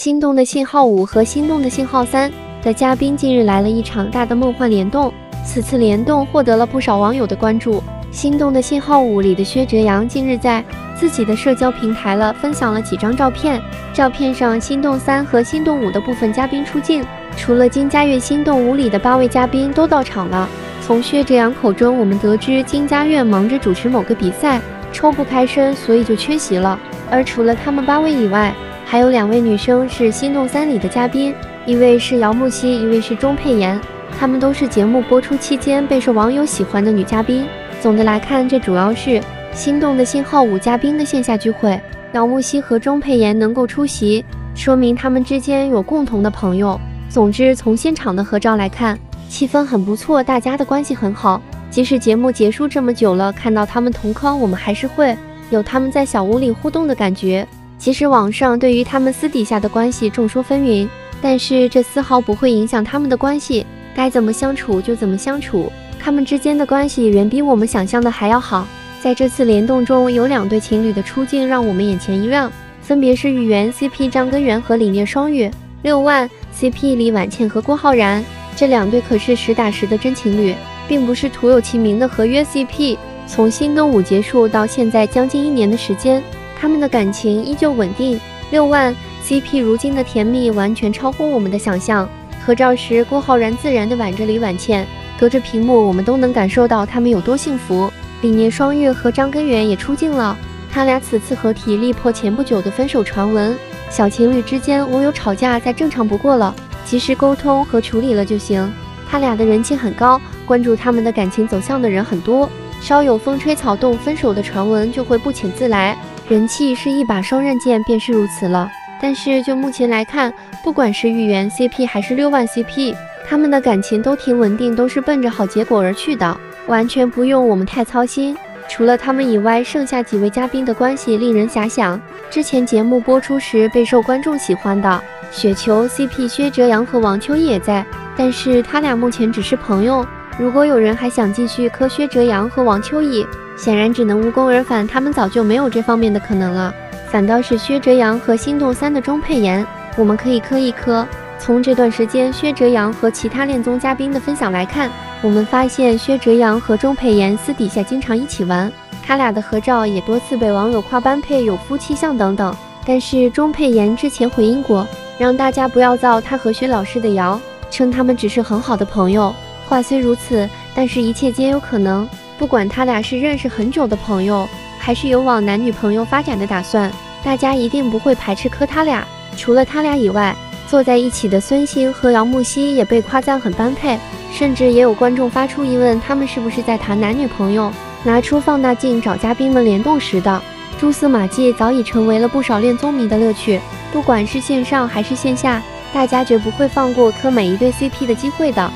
心动的信号五和心动的信号三的嘉宾近日来了一场大的梦幻联动，此次联动获得了不少网友的关注。心动的信号五里的薛哲阳近日在自己的社交平台了分享了几张照片，照片上心动三和心动五的部分嘉宾出镜，除了金佳悦心动五里的八位嘉宾都到场了。从薛哲阳口中，我们得知金佳悦忙着主持某个比赛，抽不开身，所以就缺席了。而除了他们八位以外，还有两位女生是《心动三》里的嘉宾，一位是姚木希，一位是钟佩妍。她们都是节目播出期间备受网友喜欢的女嘉宾。总的来看，这主要是《心动的信号》五嘉宾的线下聚会，姚木希和钟佩妍能够出席，说明他们之间有共同的朋友。总之，从现场的合照来看，气氛很不错，大家的关系很好。即使节目结束这么久了，看到他们同框，我们还是会有他们在小屋里互动的感觉。其实网上对于他们私底下的关系众说纷纭，但是这丝毫不会影响他们的关系，该怎么相处就怎么相处。他们之间的关系远比我们想象的还要好。在这次联动中，有两对情侣的出镜让我们眼前一亮，分别是玉媛 CP 张根源和李念双玉，六万 CP 李婉倩和郭浩然。这两对可是实打实的真情侣，并不是徒有其名的合约 CP。从心动五结束到现在将近一年的时间。他们的感情依旧稳定，六万 CP 如今的甜蜜完全超乎我们的想象。合照时，郭浩然自然地挽着李婉倩，隔着屏幕我们都能感受到他们有多幸福。李念双月和张根源也出镜了，他俩此次合体力破前不久的分手传闻。小情侣之间偶有吵架再正常不过了，及时沟通和处理了就行。他俩的人气很高，关注他们的感情走向的人很多，稍有风吹草动，分手的传闻就会不请自来。人气是一把双刃剑，便是如此了。但是就目前来看，不管是玉媛 CP 还是六万 CP，他们的感情都挺稳定，都是奔着好结果而去的，完全不用我们太操心。除了他们以外，剩下几位嘉宾的关系令人遐想。之前节目播出时备受观众喜欢的雪球 CP 薛哲阳和王秋怡也在，但是他俩目前只是朋友。如果有人还想继续磕薛哲阳和王秋怡，显然只能无功而返，他们早就没有这方面的可能了。反倒是薛哲阳和心动三的钟佩妍，我们可以磕一磕。从这段时间薛哲阳和其他恋综嘉宾的分享来看，我们发现薛哲阳和钟佩妍私底下经常一起玩，他俩的合照也多次被网友夸般配有夫妻相等等。但是钟佩妍之前回应过，让大家不要造他和薛老师的谣，称他们只是很好的朋友。话虽如此，但是一切皆有可能。不管他俩是认识很久的朋友，还是有往男女朋友发展的打算，大家一定不会排斥磕他俩。除了他俩以外，坐在一起的孙兴和姚木希也被夸赞很般配，甚至也有观众发出疑问：他们是不是在谈男女朋友？拿出放大镜找嘉宾们联动时的蛛丝马迹，早已成为了不少恋综迷的乐趣。不管是线上还是线下，大家绝不会放过磕每一对 CP 的机会的。